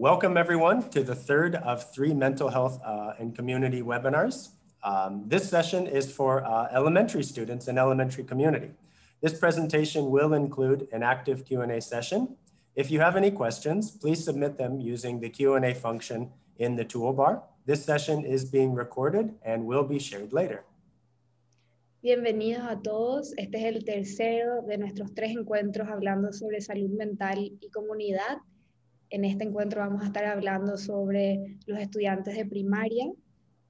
Welcome everyone to the third of three mental health uh, and community webinars. Um, this session is for uh, elementary students and elementary community. This presentation will include an active Q&A session. If you have any questions, please submit them using the Q&A function in the toolbar. This session is being recorded and will be shared later. Bienvenidos a todos. Este es el tercero de nuestros tres encuentros hablando sobre salud mental y comunidad. En este encuentro vamos a estar hablando sobre los estudiantes de primaria.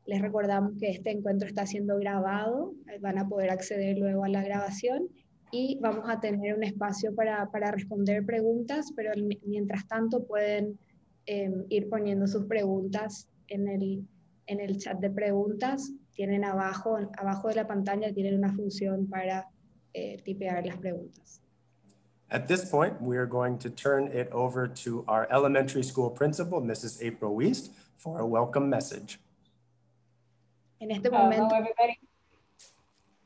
Les recordamos que este encuentro está siendo grabado, van a poder acceder luego a la grabación y vamos a tener un espacio para, para responder preguntas, pero mientras tanto pueden eh, ir poniendo sus preguntas en el, en el chat de preguntas. Tienen abajo, abajo de la pantalla tienen una función para eh, tipear las preguntas. At this point, we are going to turn it over to our elementary school principal, Mrs. April Weist, for a welcome message. En este momento, Hello.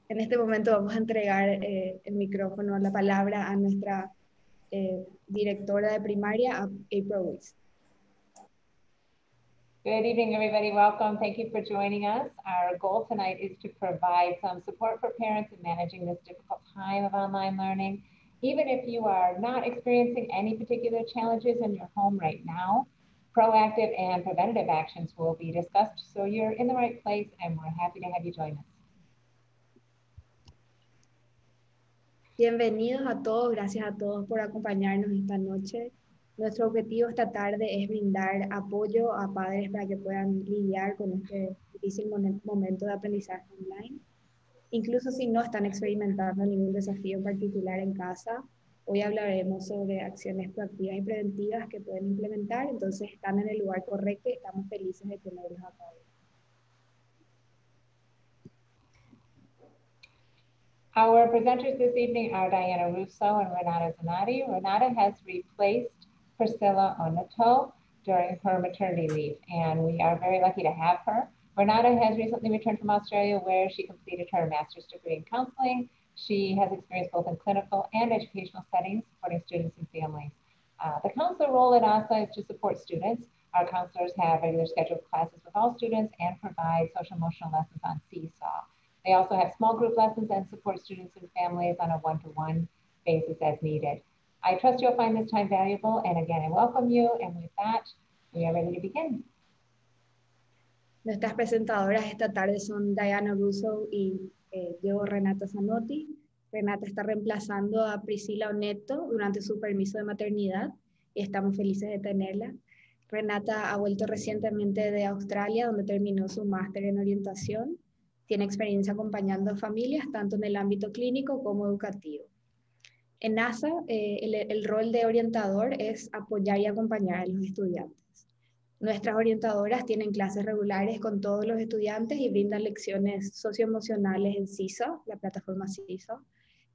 En este momento vamos a entregar eh, el micrófono, la palabra a nuestra eh, directora de primaria, April Weiss. Good evening, everybody. Welcome. Thank you for joining us. Our goal tonight is to provide some support for parents in managing this difficult time of online learning. Even if you are not experiencing any particular challenges in your home right now, proactive and preventative actions will be discussed. So you're in the right place and we're happy to have you join us. Bienvenidos a todos, gracias a todos por acompañarnos esta noche. Nuestro objetivo esta tarde es brindar apoyo a padres para que puedan lidiar con este difícil momento de aprendizaje online. Incluso si no están experimentando ningún desafío particular en casa, hoy hablaremos sobre acciones proactivas y preventivas que pueden implementar, entonces están en el lugar correcto y estamos felices de tenerlos acá. Our presenters this evening are Diana Russo and Renata Zanatti. Renata has replaced Priscilla Onato during her maternity leave, and we are very lucky to have her. Renata has recently returned from Australia where she completed her master's degree in counseling. She has experience both in clinical and educational settings, supporting students and families. Uh, the counselor role at ASA is to support students. Our counselors have regular scheduled classes with all students and provide social emotional lessons on Seesaw. They also have small group lessons and support students and families on a one-to-one basis as needed. I trust you'll find this time valuable. And again, I welcome you. And with that, we are ready to begin. Nuestras presentadoras esta tarde son Diana Russo y eh, yo, Renata Zanotti. Renata está reemplazando a Priscila Oneto durante su permiso de maternidad y estamos felices de tenerla. Renata ha vuelto recientemente de Australia, donde terminó su máster en orientación tiene experiencia acompañando familias tanto en el ámbito clínico como educativo. En NASA, eh, el, el, rol de orientador es apoyar y acompañar a los estudiantes. Nuestras orientadoras tienen clases regulares con todos los estudiantes y brindan lecciones socioemocionales en CISO, la plataforma CISO.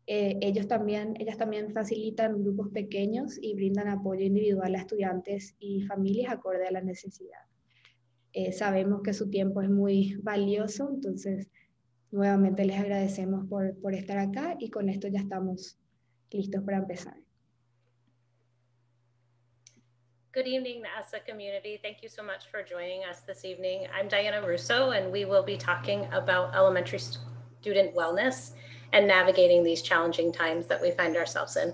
Eh, ellos también, ellas también facilitan grupos pequeños y brindan apoyo individual a estudiantes y familias acorde a la necesidad. Eh, sabemos que su tiempo es muy valioso, entonces nuevamente les agradecemos por, por estar acá y con esto ya estamos listos para empezar. Good evening, NASA community. Thank you so much for joining us this evening. I'm Diana Russo, and we will be talking about elementary student wellness and navigating these challenging times that we find ourselves in.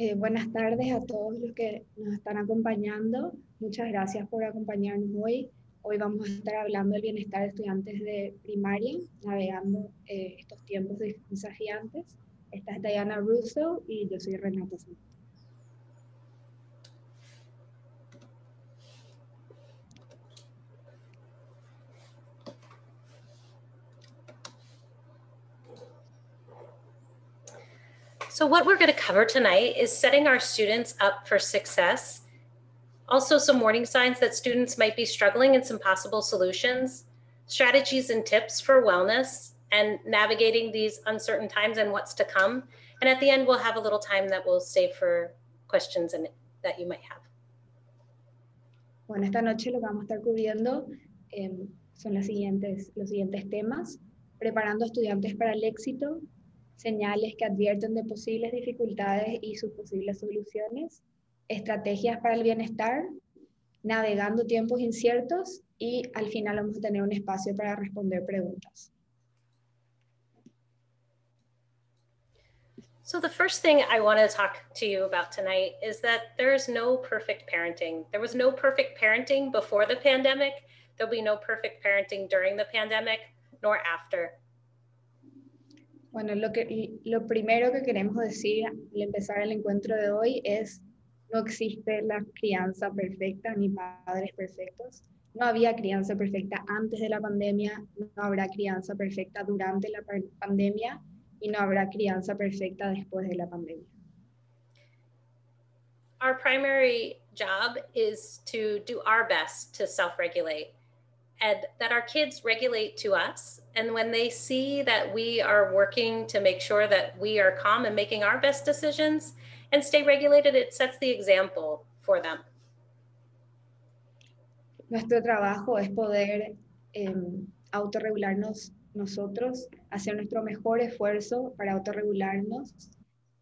Eh, buenas tardes a todos los que nos están acompañando. Muchas gracias por acompañarnos hoy. Hoy vamos a estar hablando del bienestar de estudiantes de primaria, navegando eh, estos tiempos desafiantes. Esta es Diana Russo y yo soy Renata Santos. So what we're going to cover tonight is setting our students up for success. Also some warning signs that students might be struggling and some possible solutions, strategies and tips for wellness and navigating these uncertain times and what's to come. And at the end, we'll have a little time that we'll save for questions and that you might have. Bueno, esta noche lo que vamos a estar cubriendo eh, son las siguientes, los siguientes temas. Preparando estudiantes para el éxito, señales que advierten de posibles dificultades y sus posibles soluciones, estrategias para el bienestar, navegando tiempos inciertos y al final vamos a tener un espacio para responder preguntas. So, the first thing I want to talk to you about tonight is that there is no perfect parenting. There was no perfect parenting before the pandemic. There'll be no perfect parenting during the pandemic nor after. Bueno, lo, que, lo primero que queremos decir al empezar el encuentro de hoy es no existe la crianza perfecta ni padres perfectos. No había crianza perfecta antes de la pandemia, no habrá crianza perfecta durante la pandemia y no habrá crianza perfecta después de la pandemia. Our primary job is to do our best to self-regulate and that our kids regulate to us. And when they see that we are working to make sure that we are calm and making our best decisions and stay regulated, it sets the example for them. Nuestro trabajo es poder eh, autorregularnos nosotros hacer nuestro mejor esfuerzo para autorregularnos.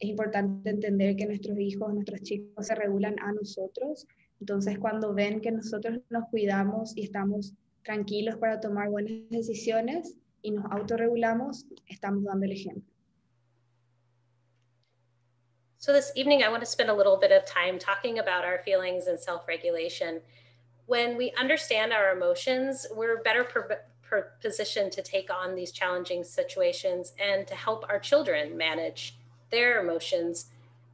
Es importante entender que nuestros hijos, nuestros chicos se regulan a nosotros. Entonces, cuando ven que nosotros nos cuidamos y estamos tranquilos para tomar buenas decisiones y nos autorregulamos, estamos dando el ejemplo. So this evening, I want to spend a little bit of time talking about our feelings and self-regulation. When we understand our emotions, we're better positioned to take on these challenging situations and to help our children manage their emotions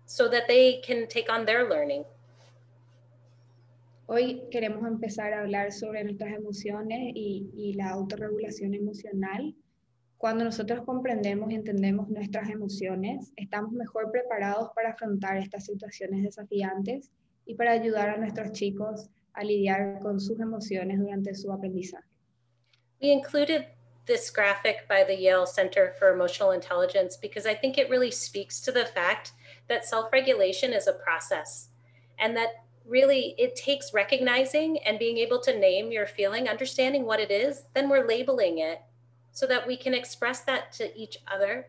so that they can take on their learning. Hoy queremos empezar a hablar sobre nuestras emociones y, y la autorregulación emocional. Cuando nosotros comprendemos y entendemos nuestras emociones, estamos mejor preparados para afrontar estas situaciones desafiantes y para ayudar a nuestros chicos a lidiar con sus emociones durante su aprendizaje. We included this graphic by the Yale Center for Emotional Intelligence because I think it really speaks to the fact that self regulation is a process and that really it takes recognizing and being able to name your feeling, understanding what it is, then we're labeling it so that we can express that to each other.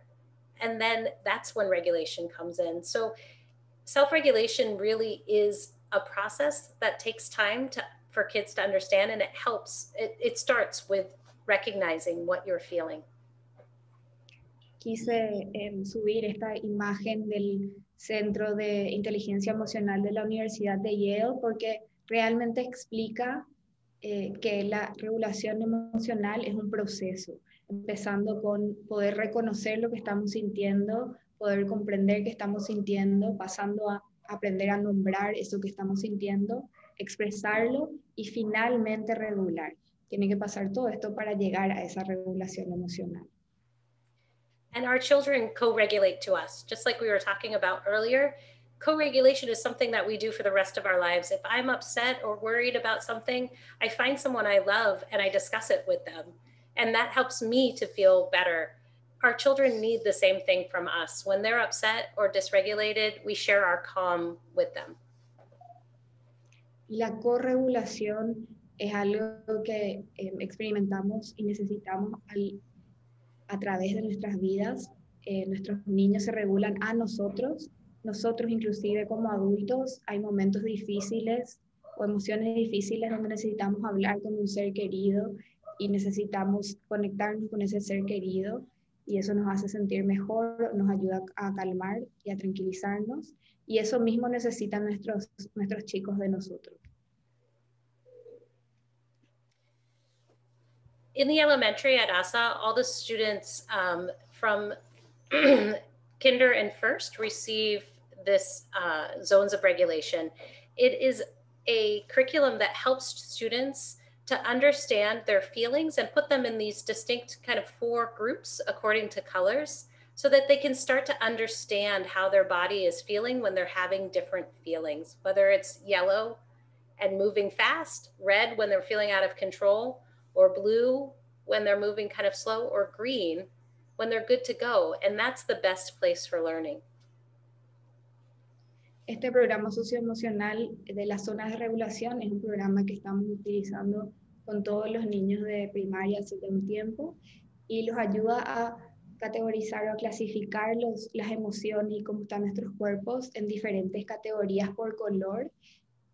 And then that's when regulation comes in. So self regulation really is a process that takes time to for kids to understand and it helps it, it starts with recognizing what you're feeling. Quise subir esta imagen del Centro de Inteligencia Emocional de la Universidad de Yale porque realmente explica eh, que la regulación emocional es un proceso, empezando con poder reconocer lo que estamos sintiendo, poder comprender que estamos sintiendo, pasando a aprender a nombrar eso que estamos sintiendo, expresarlo y finalmente regular. Tiene que pasar todo esto para llegar a esa regulación emocional. And our children co-regulate to us, just like we were talking about earlier. Co-regulation is something that we do for the rest of our lives. If I'm upset or worried about something, I find someone I love and I discuss it with them. And that helps me to feel better. Our children need the same thing from us. When they're upset or dysregulated, we share our calm with them. La corregulación es algo que eh, experimentamos y necesitamos a través de nuestras vidas. Eh, nuestros niños se regulan a nosotros, nosotros inclusive como adultos hay momentos difíciles o emociones difíciles donde necesitamos hablar con un ser querido y necesitamos conectarnos con ese ser querido y eso nos hace sentir mejor, nos ayuda a calmar y a tranquilizarnos y eso mismo necesitan nuestros, nuestros chicos de nosotros. In the elementary at ASA, all the students um, from kinder and first receive this uh, zones of regulation. It is a curriculum that helps students to understand their feelings and put them in these distinct kind of four groups according to colors so that they can start to understand how their body is feeling when they're having different feelings, whether it's yellow and moving fast, red when they're feeling out of control, or blue when they're moving kind of slow, or green when they're good to go. And that's the best place for learning. Este programa socioemocional de las zonas de regulación es un programa que estamos utilizando con todos los niños de primaria hace un tiempo y los ayuda a categorizar o clasificar los, las emociones y cómo están nuestros cuerpos en diferentes categorías por color.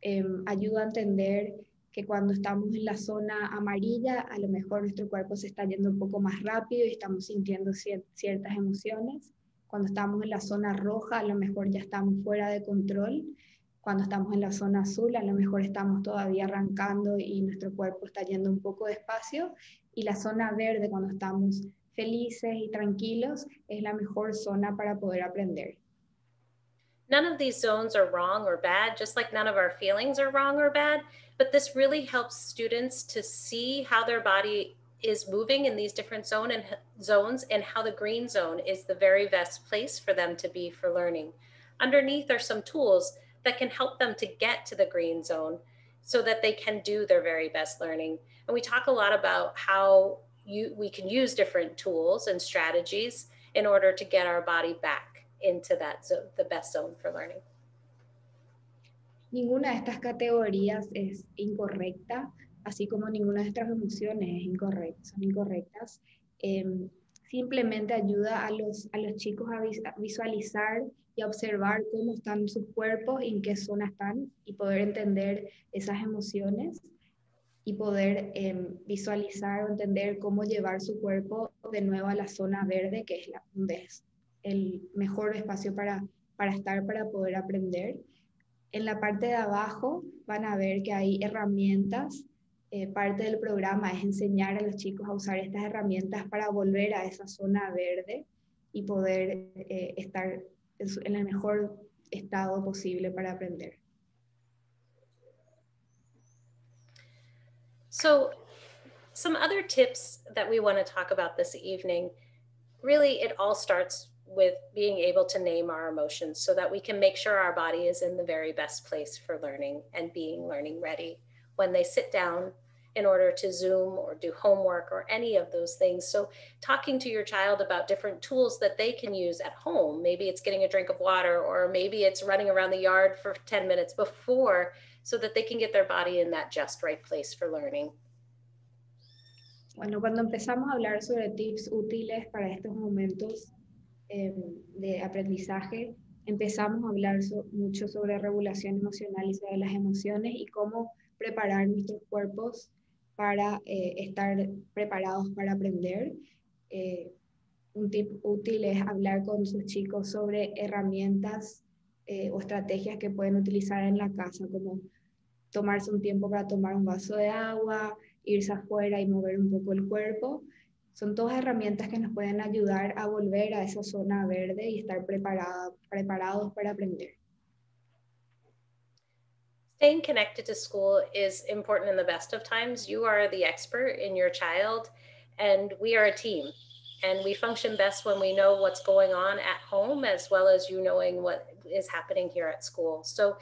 Em, ayuda a entender que cuando estamos en la zona amarilla, a lo mejor nuestro cuerpo se está yendo un poco más rápido y estamos sintiendo ciertas emociones. Cuando estamos en la zona roja, a lo mejor ya estamos fuera de control. Cuando estamos en la zona azul, a lo mejor estamos todavía arrancando y nuestro cuerpo está yendo un poco despacio. Y la zona verde, cuando estamos felices y tranquilos, es la mejor zona para poder aprender. None of these zones are wrong or bad, just like none of our feelings are wrong or bad. But this really helps students to see how their body is moving in these different zone and zones and how the green zone is the very best place for them to be for learning. Underneath are some tools that can help them to get to the green zone so that they can do their very best learning. And we talk a lot about how you, we can use different tools and strategies in order to get our body back into that zone, the best zone for learning. Ninguna de estas categorías es incorrecta, así como ninguna de estas emociones es incorrecta, son incorrectas. Eh, simplemente ayuda a los, a los chicos a, vis a, visualizar y a observar cómo están sus cuerpos, en qué zona están y poder entender esas emociones y poder eh, visualizar o entender cómo llevar su cuerpo de nuevo a la zona verde, que es la, es el mejor espacio para, para estar, para poder aprender. En la parte de abajo van a ver que hay herramientas. Eh, parte del programa es enseñar a los chicos a usar estas herramientas para volver a esa zona verde y poder eh, estar en el mejor estado posible para aprender. So, some other tips that we want to talk about this evening really, it all starts with being able to name our emotions so that we can make sure our body is in the very best place for learning and being learning ready when they sit down in order to Zoom or do homework or any of those things. So, talking to your child about different tools that they can use at home. Maybe it's getting a drink of water, or maybe it's running around the yard for 10 minutes before so that they can get their body in that just right place for learning. Bueno, cuando empezamos a hablar sobre tips útiles para estos momentos eh, de aprendizaje, empezamos a hablar mucho sobre regulación emocional y sobre las emociones y cómo preparar nuestros cuerpos para eh, estar preparados para aprender. Eh, un tip útil es hablar con sus chicos sobre herramientas o estrategias que pueden utilizar en la casa, como tomarse un tiempo para tomar un vaso de agua, irse afuera y mover un poco el cuerpo. Son todas herramientas que nos pueden ayudar a volver a esa zona verde y estar preparado, preparados para aprender. Staying connected to school is important in the best of times. You are the expert in your child, and we are a team. And we function best when we know what's going on at home as well as you knowing what is happening here at school. So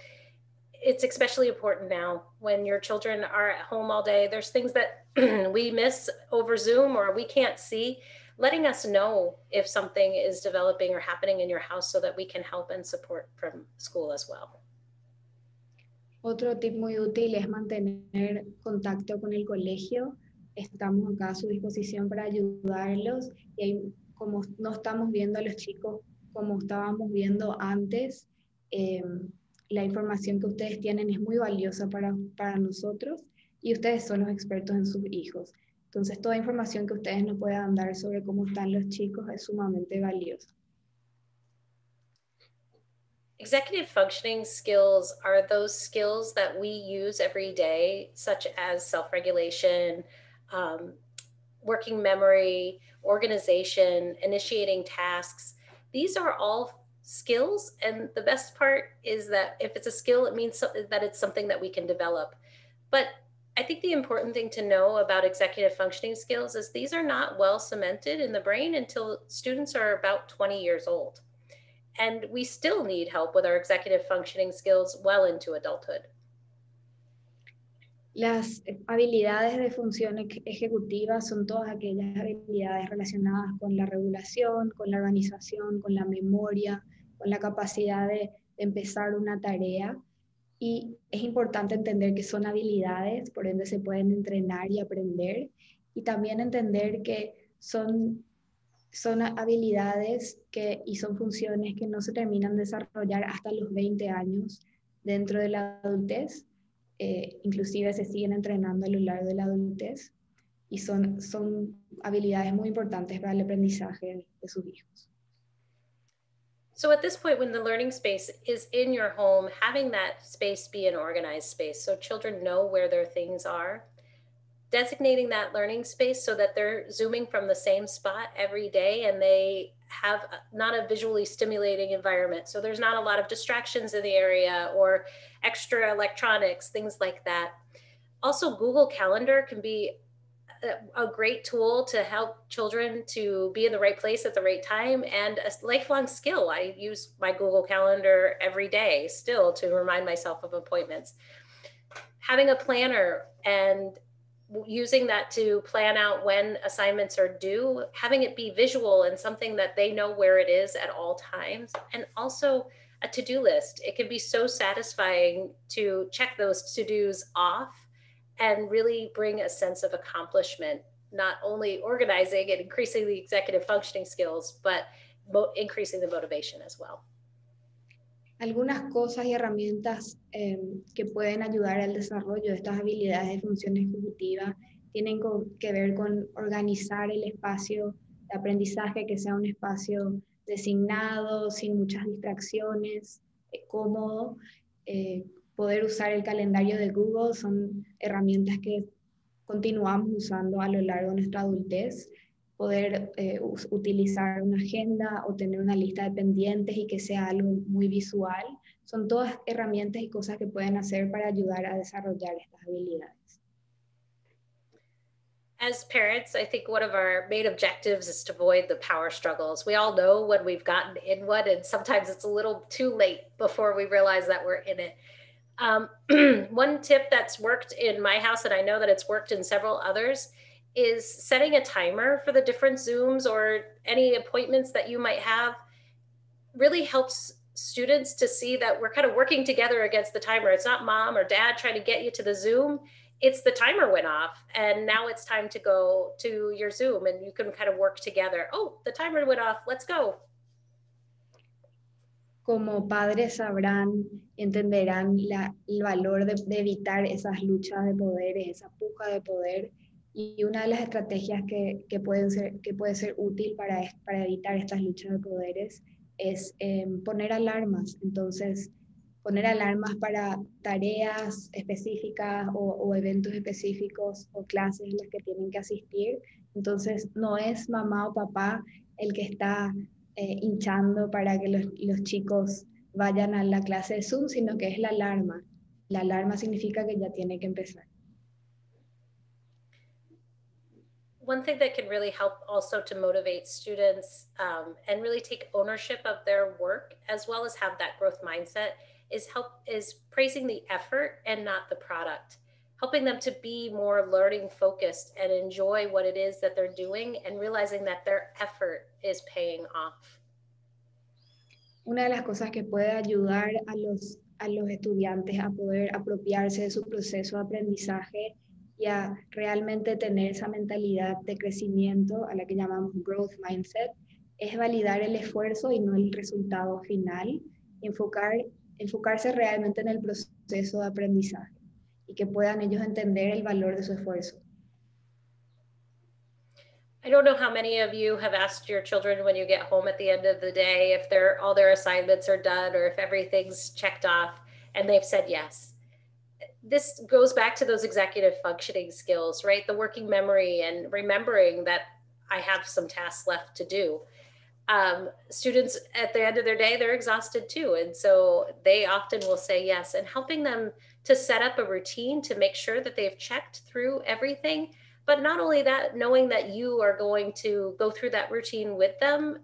it's especially important now when your children are at home all day. There's things that we miss over Zoom or we can't see. Letting us know if something is developing or happening in your house so that we can help and support from school as well. Otro tip muy útil es mantener contacto con el colegio. Estamos acá a su disposición para ayudarlos y como no estamos viendo a los chicos como estábamos viendo antes, eh, la información que ustedes tienen es muy valiosa para, para nosotros y ustedes son los expertos en sus hijos. Entonces, toda información que ustedes nos puedan dar sobre cómo están los chicos es sumamente valiosa. Executive functioning skills are those skills that we use every day, such as self regulation, um, working memory, organization, initiating tasks. These are all skills. And the best part is that if it's a skill, it means so, that it's something that we can develop. But I think the important thing to know about executive functioning skills is these are not well cemented in the brain until students are about 20 years old. And we still need help with our executive functioning skills well into adulthood. Las habilidades de función ejecutiva son todas aquellas habilidades relacionadas con la regulación, con la organización, con la memoria, con la capacidad de, de empezar una tarea. Y es importante entender que son habilidades, por ende se pueden entrenar y aprender. Y también entender que son son habilidades que, y son funciones que no se terminan de desarrollar hasta los 20 años dentro de la adultez, eh, inclusive se siguen entrenando a lo largo de la adultez y son, son habilidades muy importantes para el aprendizaje de sus hijos. So at this point, when the learning space is in your home, having that space be an organized space so children know where their things are, designating that learning space so that they're zooming from the same spot every day and they have not a visually stimulating environment. So there's not a lot of distractions in the area or extra electronics, things like that. Also, Google Calendar can be a great tool to help children to be in the right place at the right time and a lifelong skill. I use my Google Calendar every day still to remind myself of appointments. Having a planner and using that to plan out when assignments are due, having it be visual and something that they know where it is at all times, and also a to do list. It can be so satisfying to check those to dos off and really bring a sense of accomplishment, not only organizing and increasing the executive functioning skills, but increasing the motivation as well. Algunas cosas y herramientas eh, que pueden ayudar al desarrollo de estas habilidades de función ejecutiva tienen que ver con organizar el espacio de aprendizaje, que sea un espacio designado, sin muchas distracciones, eh, cómodo, eh, poder usar el calendario de Google son herramientas que continuamos usando a lo largo de nuestra adultez. Poder eh, utilizar una agenda o tener una lista de pendientes y que sea algo muy visual. Son todas herramientas y cosas que pueden hacer para ayudar a desarrollar estas habilidades. As parents, I think one of our main objectives is to avoid the power struggles. We all know when we've gotten in one, and sometimes it's a little too late before we realize that we're in it. Um, one tip that's worked in my house, and I know that it's worked in several others, is setting a timer for the different Zooms or any appointments that you might have really helps students to see that we're kind of working together against the timer. It's not mom or dad trying to get you to the Zoom. It's the timer went off and now it's time to go to your Zoom and you can kind of work together. Oh, the timer went off. Let's go. Como padres sabrán, entenderán el valor de, evitar esas luchas de poderes, esa puja de poder. Y una de las estrategias que, pueden ser, que puede ser útil para, para evitar estas luchas de poderes es em, poner alarmas. Entonces, poner alarmas para tareas específicas o, eventos específicos o clases en las que tienen que asistir. Entonces, no es mamá o papá el que está eh, hinchando para que los, los chicos vayan a la clase de Zoom, sino que es la alarma. La alarma significa que ya tiene que empezar. One thing that can really help also to motivate students um, and really take ownership of their work as well as have that growth mindset is help is praising the effort and not the product helping them to be more learning focused and enjoy what it is that they're doing and realizing that their effort is paying off. Una de las cosas que puede ayudar a los, a los estudiantes a poder apropiarse de su proceso de aprendizaje y a realmente tener esa mentalidad de crecimiento a la que llamamos growth mindset es validar el esfuerzo y no el resultado final, enfocar, enfocarse realmente en el proceso de aprendizaje. Y que puedan ellos entender el valor de su esfuerzo. I don't know how many of you have asked your children when you get home at the end of the day if their all their assignments are done or if everything's checked off and they've said yes. This goes back to those executive functioning skills, right? The working memory and remembering that I have some tasks left to do. Um, students at the end of their day, they're exhausted too. And so they often will say yes and helping them to set up a routine to make sure that they've checked through everything. But not only that, knowing that you are going to go through that routine with them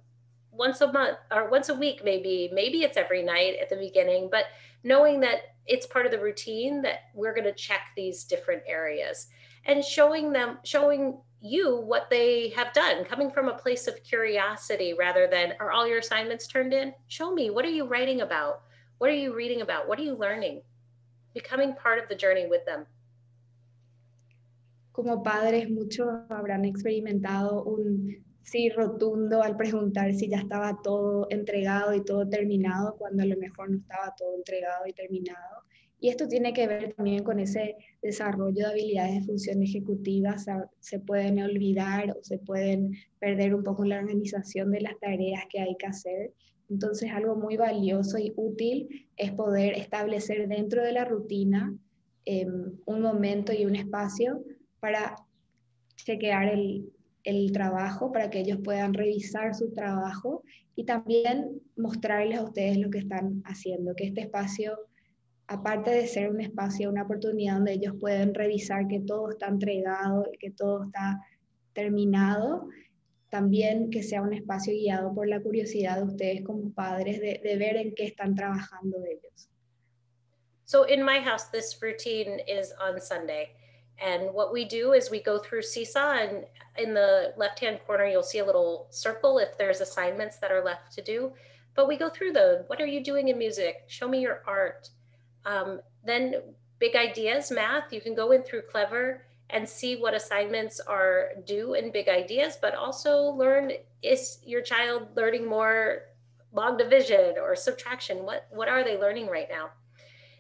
once a month or once a week, maybe, maybe it's every night at the beginning, but knowing that it's part of the routine that we're going to check these different areas and showing them, showing you what they have done, coming from a place of curiosity rather than are all your assignments turned in? Show me, what are you writing about? What are you reading about? What are you learning? becoming part of the journey with them. Como padres, muchos habrán experimentado un sí rotundo al preguntar si ya estaba todo entregado y todo terminado, cuando a lo mejor no estaba todo entregado y terminado. Y esto tiene que ver también con ese desarrollo de habilidades de función ejecutiva. Se pueden olvidar o se pueden perder un poco la organización de las tareas que hay que hacer. Entonces, algo muy valioso y útil es poder establecer dentro de la rutina em, un momento y un espacio para chequear el, el trabajo, para que ellos puedan revisar su trabajo y también mostrarles a ustedes lo que están haciendo, que este espacio aparte de ser un espacio, una oportunidad donde ellos pueden revisar que todo está entregado, que todo está terminado, también que sea un espacio guiado por la curiosidad de ustedes como padres de, de ver en qué están trabajando ellos. So in my house, this routine is on Sunday. And what we do is we go through Seesaw and in the left-hand corner, you'll see a little circle if there's assignments that are left to do. But we go through the, what are you doing in music? Show me your art. Um, then big ideas, math, you can go in through Clever and see what assignments are due in big ideas, but also learn is your child learning more log division or subtraction? What, what are they learning right now?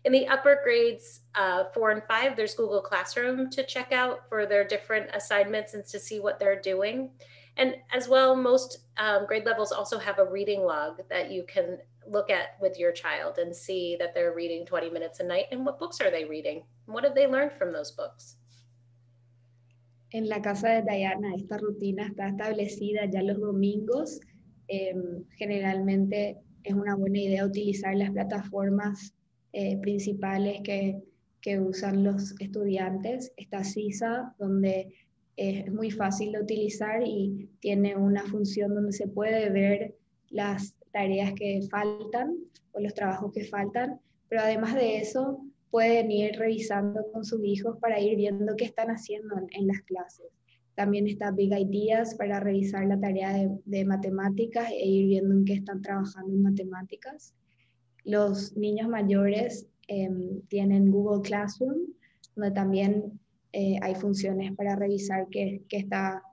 In the upper grades, uh, four and five, there's Google Classroom to check out for their different assignments and to see what they're doing. And as well, most um, grade levels also have a reading log that you can look at with your child and see that they're reading 20 minutes a night and what books are they reading? What have they learned from those books? En la casa de Diana esta rutina está establecida ya los domingos. Eh, generalmente es una buena idea utilizar las plataformas eh, principales que, que, usan los estudiantes. Está CISA, donde es muy fácil de utilizar y tiene una función donde se puede ver las tareas que faltan o los trabajos que faltan, pero además de eso pueden ir revisando con sus hijos para ir viendo qué están haciendo en, las clases. También está Big Ideas para revisar la tarea de, matemáticas e ir viendo en qué están trabajando en matemáticas. Los niños mayores em, tienen Google Classroom, donde también eh, hay funciones para revisar qué, qué está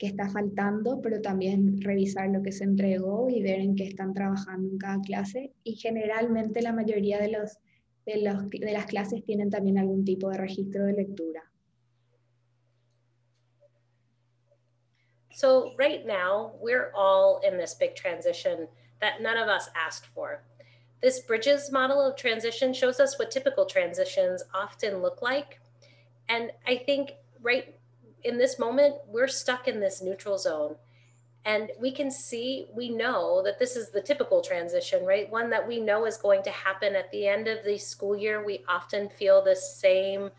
que está faltando, pero también revisar lo que se entregó y ver en qué están trabajando en cada clase. Y generalmente la mayoría de, los, de, los, de las clases tienen también algún tipo de registro de lectura. So right now, we're all in this big transition that none of us asked for. This Bridges model of transition shows us what typical transitions often look like. And I think right in this moment, we're stuck in this neutral zone. And we can see, we know that this is the typical transition, right? One that we know is going to happen at the end of the school year. We often feel the same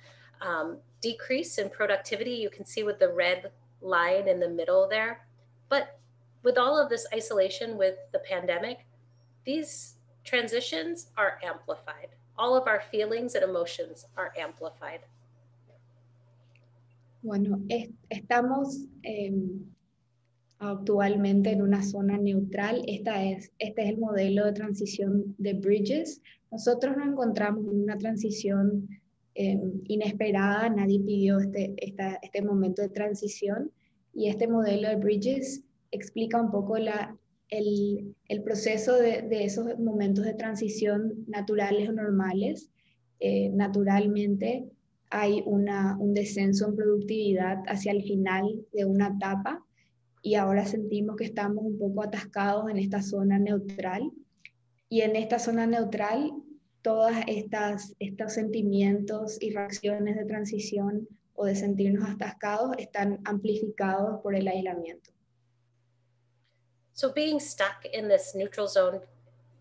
um, decrease in productivity. You can see with the red line in the middle there. But with all of this isolation with the pandemic, these transitions are amplified. All of our feelings and emotions are amplified. Bueno, estamos em, actualmente en una zona neutral. Esta es, este es el modelo de transición de Bridges. Nosotros nos encontramos en una transición em, inesperada, nadie pidió este, este momento de transición y este modelo de Bridges explica un poco la, el, el proceso de, de, esos momentos de transición naturales o normales. Eh, naturalmente, hay una, un descenso en productividad hacia el final de una etapa y ahora sentimos que estamos un poco atascados en esta zona neutral. Y en esta zona neutral, todos estos sentimientos y reacciones de transición o de sentirnos atascados están amplificados por el aislamiento. So being stuck in this neutral zone,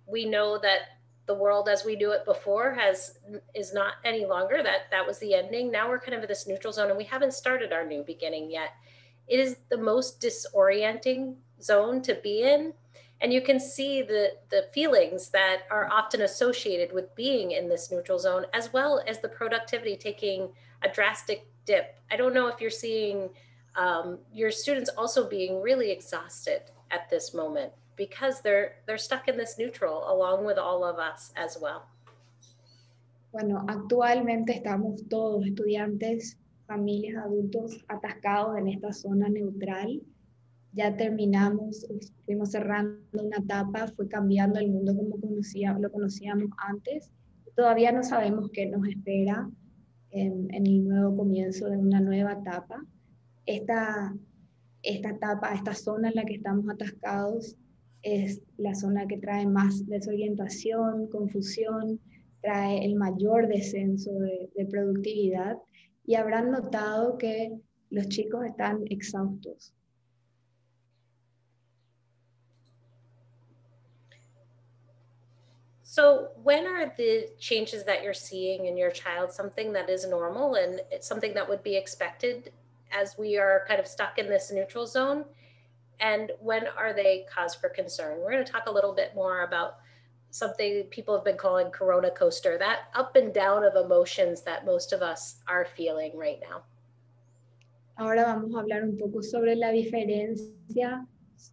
we know that the world as we knew it before has is not any longer. That that was the ending. Now we're kind of in this neutral zone and we haven't started our new beginning yet. It is the most disorienting zone to be in. And you can see the the feelings that are often associated with being in this neutral zone as well as the productivity taking a drastic dip. I don't know if you're seeing um, your students also being really exhausted at this moment because they're they're stuck in this neutral along with all of us as well. Bueno, actualmente estamos todos estudiantes, familias, adultos atascados en esta zona neutral ya terminamos, fuimos cerrando una etapa, fue cambiando el mundo como conocía, lo conocíamos antes. Todavía no sabemos qué nos espera en, en el nuevo comienzo de una nueva etapa. Esta, esta etapa, esta zona en la que estamos atascados, es la zona que trae más desorientación, confusión, trae el mayor descenso de, de productividad y habrán notado que los chicos están exhaustos. So, when are the changes that you're seeing in your child something that is normal and something that would be expected as we are kind of stuck in this neutral zone? And when are they cause for concern? We're going to talk a little bit more about something people have been calling Corona coaster, that up and down of emotions that most of us are feeling right now. Ahora vamos a hablar un poco sobre la diferencia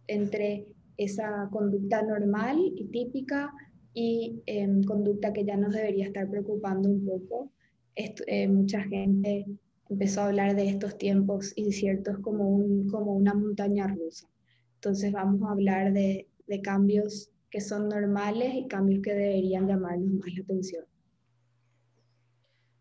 entre esa conducta normal y típica y eh, conducta que ya nos debería estar preocupando un poco. Esto, eh, mucha gente empezó a hablar de estos tiempos inciertos como, un, como una montaña rusa. Entonces vamos a hablar de, de cambios que son normales y cambios que deberían llamarnos más la atención.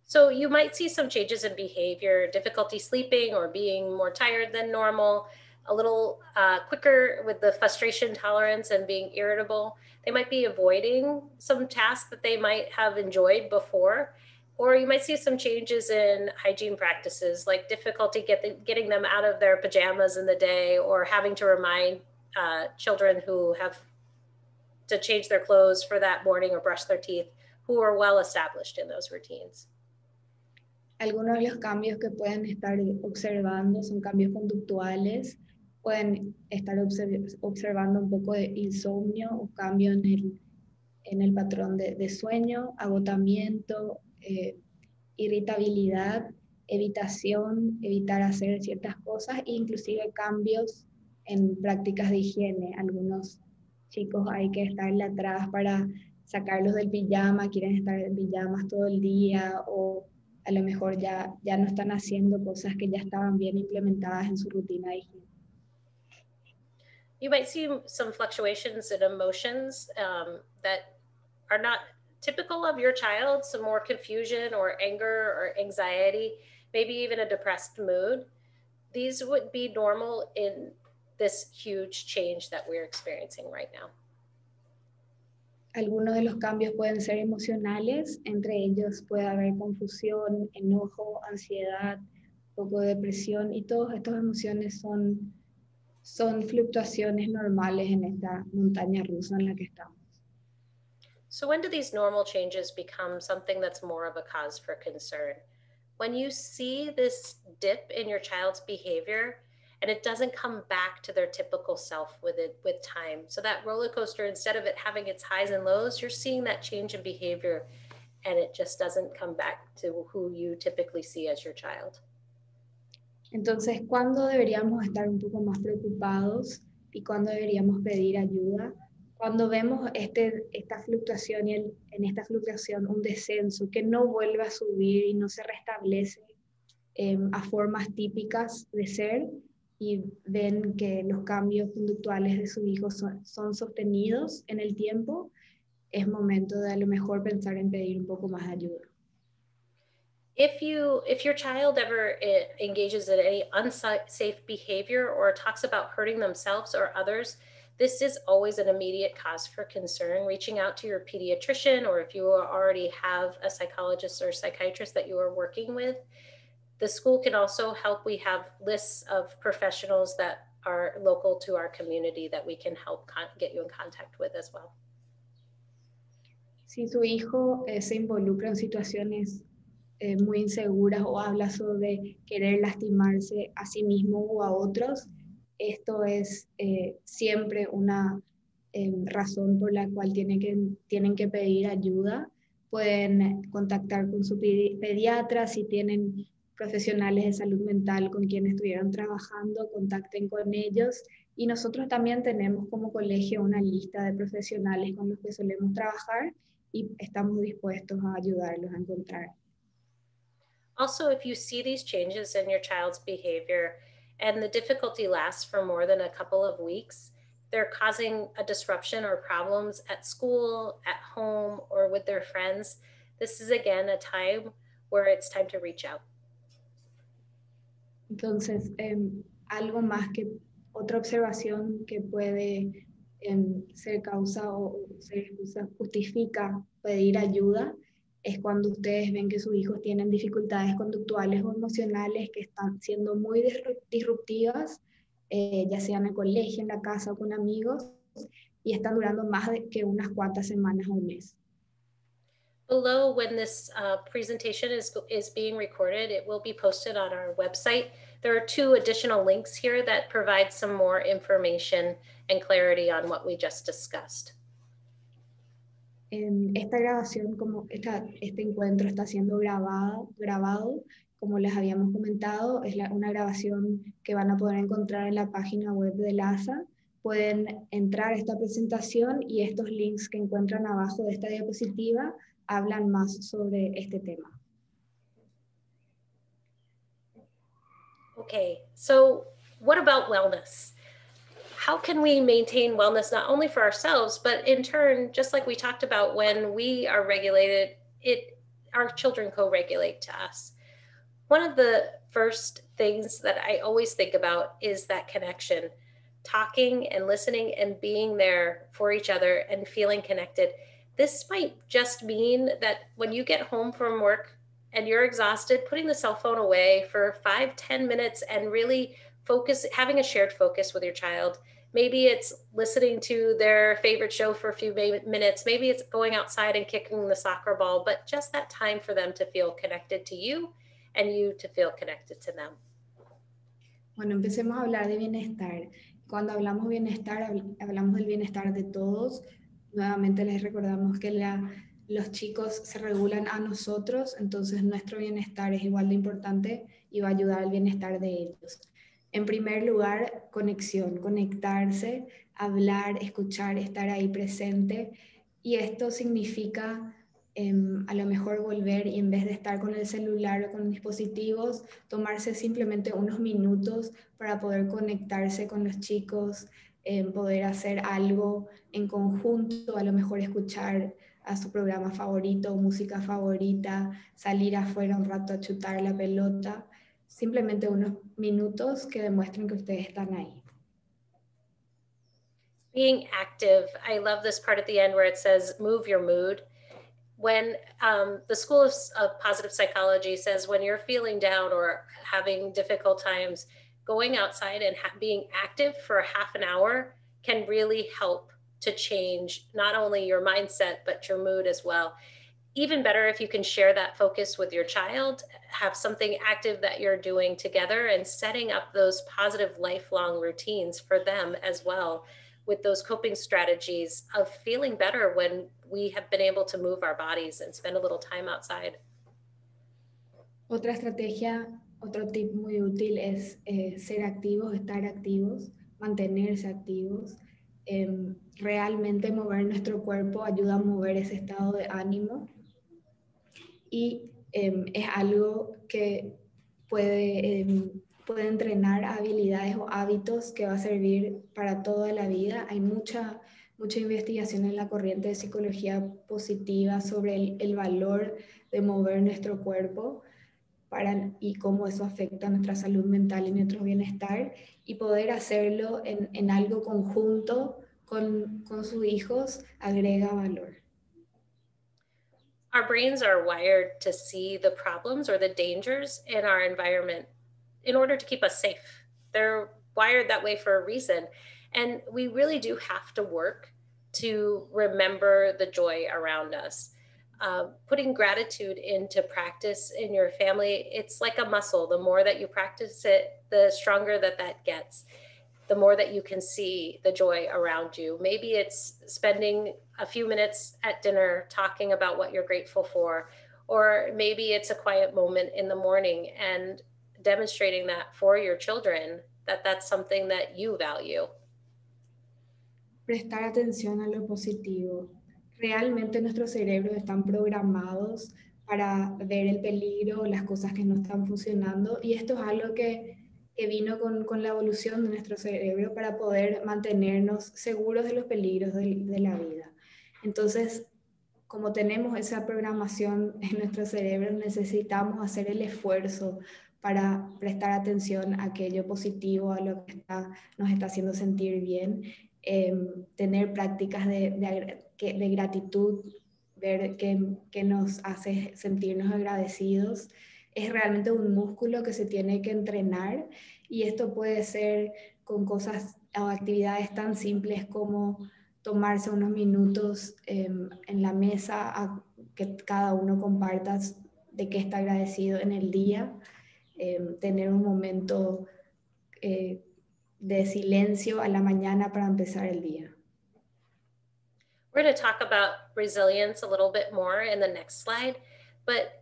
So you might see some changes in behavior, difficulty sleeping or being more tired than normal, a little uh, quicker with the frustration tolerance and being irritable. They might be avoiding some tasks that they might have enjoyed before. Or you might see some changes in hygiene practices, like difficulty get the, getting them out of their pajamas in the day, or having to remind uh, children who have to change their clothes for that morning or brush their teeth, who are well established in those routines. Algunos de los cambios que pueden estar observando son cambios conductuales, pueden estar observando un poco de insomnio o cambio en el, en el patrón de, de sueño, agotamiento, eh, irritabilidad, evitación, evitar hacer ciertas cosas e inclusive cambios en prácticas de higiene. Algunos chicos hay que estarle atrás para sacarlos del pijama, quieren estar en pijamas todo el día o a lo mejor ya, ya no están haciendo cosas que ya estaban bien implementadas en su rutina de higiene. You might see some fluctuations in emotions um, that are not typical of your child, some more confusion or anger or anxiety, maybe even a depressed mood. These would be normal in this huge change that we're experiencing right now. Algunos de los cambios pueden ser emocionales, entre ellos puede haber confusión, enojo, ansiedad, poco de depresión y todas estas emociones son, son fluctuaciones normales en esta montaña rusa en la que estamos. So, when do these normal changes become something that's more of a cause for concern? When you see this dip in your child's behavior, and it doesn't come back to their typical self with it with time. So that roller coaster instead of it having its highs and lows you're seeing that change in behavior and it just doesn't come back to who you typically see as your child. Entonces cuándo deberíamos estar un poco más preocupados y cuándo deberíamos pedir ayuda cuando vemos este, esta fluctuación y el, en esta fluctuación un descenso que no vuelve a subir y no se restablece eh, a formas típicas de ser, y ven que los cambios conductuales de su hijo son, son, sostenidos en el tiempo, es momento de a lo mejor pensar en pedir un poco más de ayuda. If you if your child ever eh, engages in any unsafe behavior or talks about hurting themselves or others, this is always an immediate cause for concern. Reaching out to your pediatrician or if you already have a psychologist or psychiatrist that you are working with, The school can also help. We have lists of professionals that are local to our community that we can help get you in contact with as well. Si su hijo eh, se involucra en situaciones eh, muy inseguras o habla sobre querer lastimarse a sí mismo o a otros, esto es eh, siempre una eh, razón por la cual tiene que, tienen que pedir ayuda. Pueden contactar con su pediatra si tienen profesionales de salud mental con quienes estuvieron trabajando, contacten con ellos. Y nosotros también tenemos como colegio una lista de profesionales con los que solemos trabajar y estamos dispuestos a ayudarlos a encontrar. Also, if you see these changes in your child's behavior and the difficulty lasts for more than a couple of weeks, they're causing a disruption or problems at school, at home, or with their friends, this is again a time where it's time to reach out. Entonces, em, algo más que otra observación que puede em, ser causa o se justifica pedir ayuda es cuando ustedes ven que sus hijos tienen dificultades conductuales o emocionales que están siendo muy disruptivas, eh, ya sea en el colegio, en la casa o con amigos, y están durando más de que unas cuantas semanas o un mes. Below, when this uh, presentation is, is being recorded, it will be posted on our website. There are two additional links here that provide some more information and clarity on what we just discussed. Esta grabación, como esta, este encuentro está siendo grabado, grabado, como les habíamos comentado, es una grabación que van a poder encontrar en la página web de LASA. Pueden entrar a esta presentación y estos links que encuentran abajo de esta diapositiva hablan más sobre este tema. Okay, so what about wellness? How can we maintain wellness not only for ourselves, but in turn, just like we talked about when we are regulated, it our children co-regulate to us. One of the first things that I always think about is that connection, talking and listening and being there for each other and feeling connected. This might just mean that when you get home from work and you're exhausted, putting the cell phone away for five, ten minutes and really focus, having a shared focus with your child Maybe it's listening to their favorite show for a few minutes. Maybe it's going outside and kicking the soccer ball, but just that time for them to feel connected to you and you to feel connected to them. Bueno, empecemos a hablar de bienestar. Cuando hablamos bienestar, hablamos del bienestar de todos. Nuevamente les recordamos que la, los chicos se regulan a nosotros, entonces nuestro bienestar es igual de importante y va a ayudar al bienestar de ellos. En primer lugar, conexión, conectarse, hablar, escuchar, estar ahí presente. Y esto significa em, a lo mejor volver y en vez de estar con el celular o con dispositivos, tomarse simplemente unos minutos para poder conectarse con los chicos, em, poder hacer algo en conjunto, a lo mejor escuchar a su programa favorito, música favorita, salir afuera un rato a chutar la pelota simplemente unos minutos que demuestren que ustedes están ahí. Being active, I love this part at the end where it says move your mood. When um, the School of, of Positive Psychology says when you're feeling down or having difficult times, going outside and being active for half an hour can really help to change not only your mindset, but your mood as well even better if you can share that focus with your child, have something active that you're doing together and setting up those positive lifelong routines for them as well with those coping strategies of feeling better when we have been able to move our bodies and spend a little time outside. Otra estrategia, otro tip muy útil es eh, ser activos, estar activos, mantenerse activos. Eh, realmente mover nuestro cuerpo ayuda a mover ese estado de ánimo y em, es algo que puede, em, puede entrenar habilidades o hábitos que va a servir para toda la vida. Hay mucha, mucha investigación en la corriente de psicología positiva sobre el, el valor de mover nuestro cuerpo para, y cómo eso afecta nuestra salud mental y nuestro bienestar y poder hacerlo en, en algo conjunto con, con sus hijos agrega valor. Our brains are wired to see the problems or the dangers in our environment in order to keep us safe. They're wired that way for a reason. And we really do have to work to remember the joy around us. Uh, putting gratitude into practice in your family, it's like a muscle. The more that you practice it, the stronger that that gets the more that you can see the joy around you. Maybe it's spending a few minutes at dinner talking about what you're grateful for, or maybe it's a quiet moment in the morning and demonstrating that for your children that that's something that you value. Prestar atención a lo positivo. Realmente nuestros cerebros están programados para ver el peligro, las cosas que no están funcionando y esto es algo que que vino con, con, la evolución de nuestro cerebro para poder mantenernos seguros de los peligros de, de la vida. Entonces, como tenemos esa programación en nuestro cerebro, necesitamos hacer el esfuerzo para prestar atención a aquello positivo, a lo que nos está haciendo sentir bien, eh, tener prácticas de gratitud, ver qué, qué, nos hace sentirnos agradecidos. Es realmente un músculo que se tiene que entrenar y esto puede ser con cosas o actividades tan simples como tomarse unos minutos eh, en la mesa a que cada uno comparta de qué está agradecido en el día, eh, tener un momento eh, de silencio a la mañana para empezar el día. We're going to talk about resilience a little bit more in the next slide, but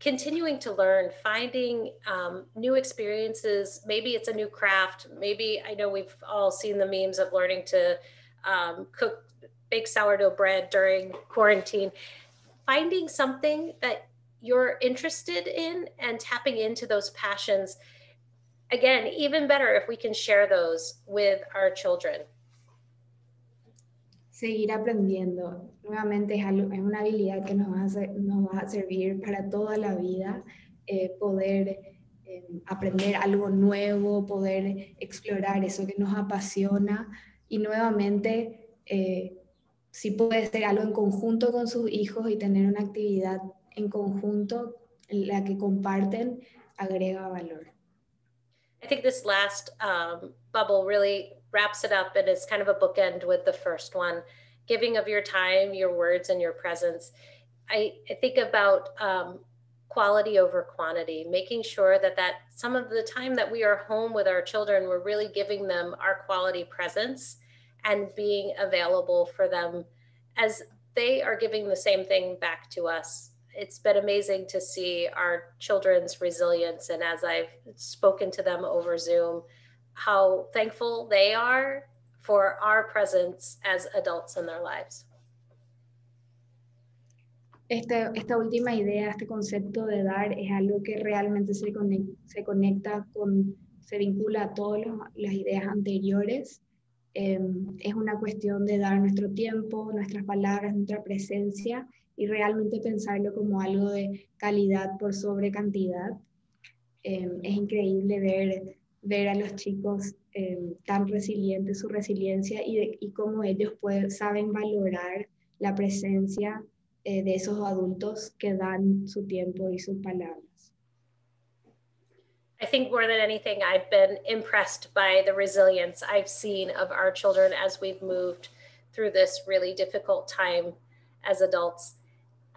continuing to learn, finding um, new experiences. Maybe it's a new craft. Maybe I know we've all seen the memes of learning to um, cook, bake sourdough bread during quarantine. Finding something that you're interested in and tapping into those passions. Again, even better if we can share those with our children. Seguir aprendiendo. Nuevamente es, una habilidad que nos va, a hacer, nos va a servir para toda la vida. Eh, poder eh, aprender algo nuevo, poder explorar eso que nos apasiona y nuevamente eh, si puede ser algo en conjunto con sus hijos y tener una actividad en conjunto la que comparten agrega valor. I think this last um, bubble really wraps it up and is kind of a bookend with the first one giving of your time, your words, and your presence. I, I think about um, quality over quantity, making sure that that some of the time that we are home with our children, we're really giving them our quality presence and being available for them as they are giving the same thing back to us it's been amazing to see our children's resilience and as I've spoken to them over Zoom, how thankful they are for our presence as adults in their lives. Esta, esta última idea, este concepto de dar es algo que realmente se conecta, se conecta con, se vincula a todas las ideas anteriores. Eh, es una cuestión de dar nuestro tiempo, nuestras palabras, nuestra presencia y realmente pensarlo como algo de calidad por sobre cantidad. Eh, es increíble ver, ver a los chicos eh, tan resilientes, su resiliencia y, y cómo ellos pueden, saben valorar la presencia eh, de esos adultos que dan su tiempo y sus palabras. I think more than anything, I've been impressed by the resilience I've seen of our children as we've moved through this really difficult time as adults.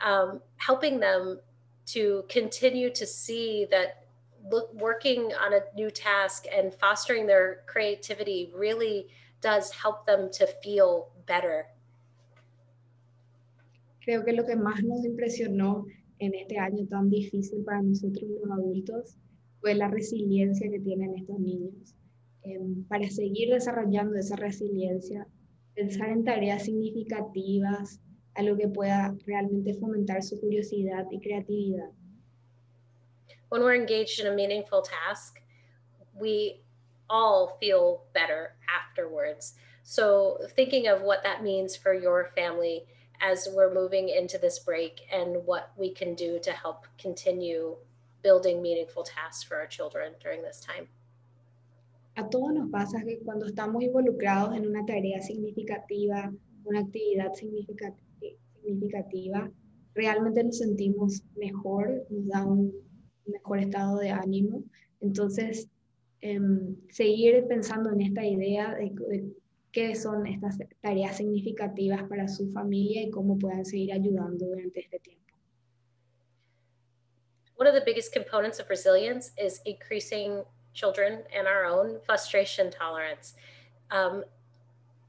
um, helping them to continue to see that look, working on a new task and fostering their creativity really does help them to feel better. Creo que lo que más nos impresionó en este año tan difícil para nosotros los adultos fue la resiliencia que tienen estos niños. Eh, para seguir desarrollando esa resiliencia, pensar en tareas significativas, algo que pueda realmente fomentar su curiosidad y creatividad. When we're engaged in a meaningful task, we all feel better afterwards. So, thinking of what that means for your family as we're moving into this break and what we can do to help continue building meaningful tasks for our children during this time. A todos nos pasa que cuando estamos involucrados en una tarea significativa, una actividad significativa, realmente nos sentimos mejor, nos da un mejor estado de ánimo. Entonces, eh, seguir pensando en esta idea de, de, qué son estas tareas significativas para su familia y cómo seguir ayudando durante este tiempo. One of the biggest components of resilience is increasing children and our own frustration tolerance. Um,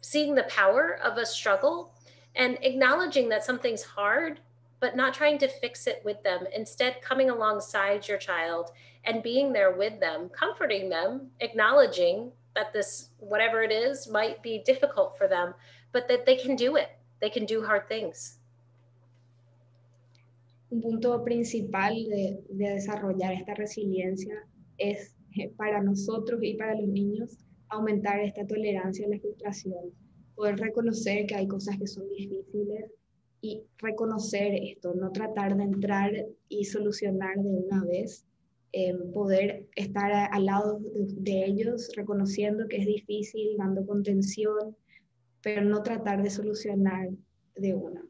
seeing the power of a struggle and acknowledging that something's hard, but not trying to fix it with them. Instead, coming alongside your child and being there with them, comforting them, acknowledging that this, whatever it is, might be difficult for them, but that they can do it. They can do hard things. Un punto principal de, de desarrollar esta resiliencia es eh, para nosotros y para los niños aumentar esta tolerancia a la frustración, poder reconocer que hay cosas que son difíciles y reconocer esto, no tratar de entrar y solucionar de una vez, eh, poder estar al lado de, ellos, reconociendo que es difícil, dando contención, pero no tratar de solucionar de una.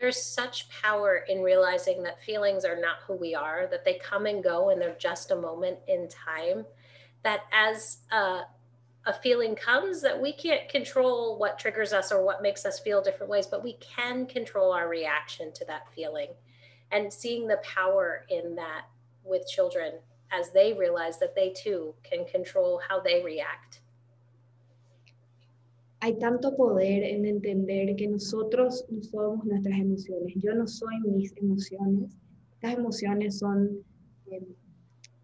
There's such power in realizing that feelings are not who we are, that they come and go and they're just a moment in time. That as a, a feeling comes, that we can't control what triggers us or what makes us feel different ways, but we can control our reaction to that feeling. And seeing the power in that with children as they realize that they too can control how they react. hay tanto poder en entender que nosotros no somos nuestras emociones. Yo no soy mis emociones. Estas emociones son, eh,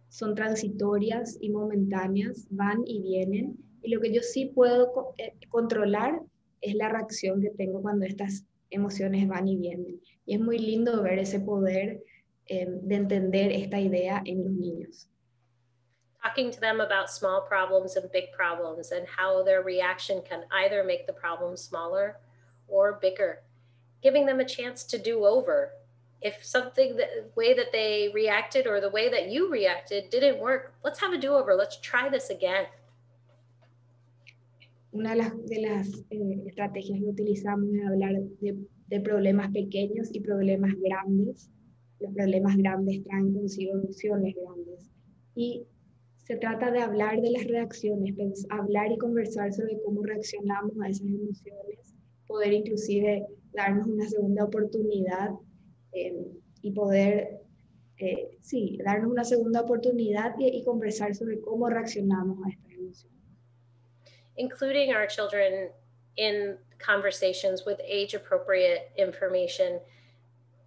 son transitorias y momentáneas, van y vienen. Y lo que yo sí puedo eh, controlar es la reacción que tengo cuando estas emociones van y vienen. Y es muy lindo ver ese poder eh, de entender esta idea en los niños. talking to them about small problems and big problems and how their reaction can either make the problem smaller or bigger, giving them a chance to do over. If something the way that they reacted or the way that you reacted didn't work, let's have a do over. Let's try this again. Una de las, de las eh, estrategias que utilizamos es hablar de, de problemas pequeños y problemas grandes. Los problemas grandes traen consigo emociones grandes. Y se trata de hablar de las reacciones, hablar y conversar sobre cómo reaccionamos a esas emociones, poder inclusive darnos una segunda oportunidad eh, y poder, eh, sí, darnos una segunda oportunidad y, y conversar sobre cómo reaccionamos a estas emociones. Including our children in conversations with age appropriate information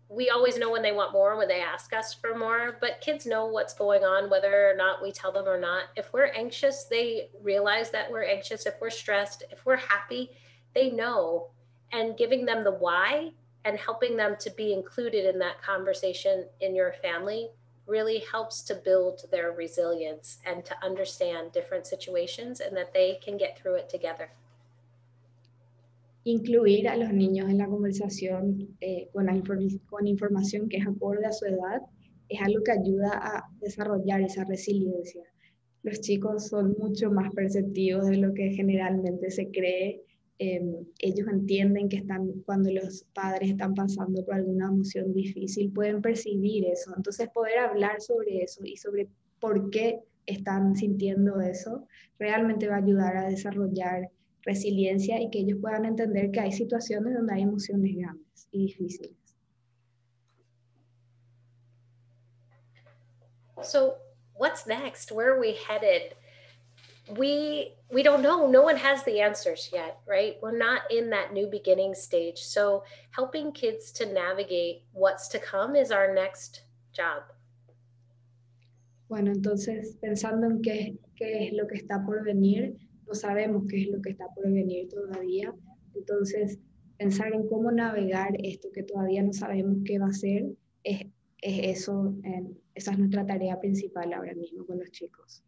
we always know when they want more when they ask us for more but kids know what's going on whether or not we tell them or not. If we're anxious they realize that we're anxious. If we're stressed if we're happy they know. And giving them the why and helping them to be included in that conversation in your family really helps to build their resilience and to understand different situations and that they can get through it together incluir a los niños en la conversación eh, con, la con información que es acorde a su edad es algo que ayuda a desarrollar esa resiliencia. Los chicos son mucho más perceptivos de lo que generalmente se cree. Em, ellos entienden que están, cuando los padres están pasando por alguna emoción difícil, pueden percibir eso. Entonces, poder hablar sobre eso y sobre por qué están sintiendo eso, realmente va a ayudar a desarrollar resiliencia y que ellos puedan entender que hay situaciones donde hay emociones grandes y difíciles. So, what's next? Where are we headed? We we don't know. No one has the answers yet, right? We're not in that new beginning stage. So, helping kids to navigate what's to come is our next job. Bueno, entonces, pensando en qué, qué es lo que está por venir, no sabemos qué es lo que está por venir todavía. Entonces, pensar en cómo navegar esto que todavía no sabemos qué va a ser, es, es eso, eh, esa es nuestra tarea principal ahora mismo con los chicos.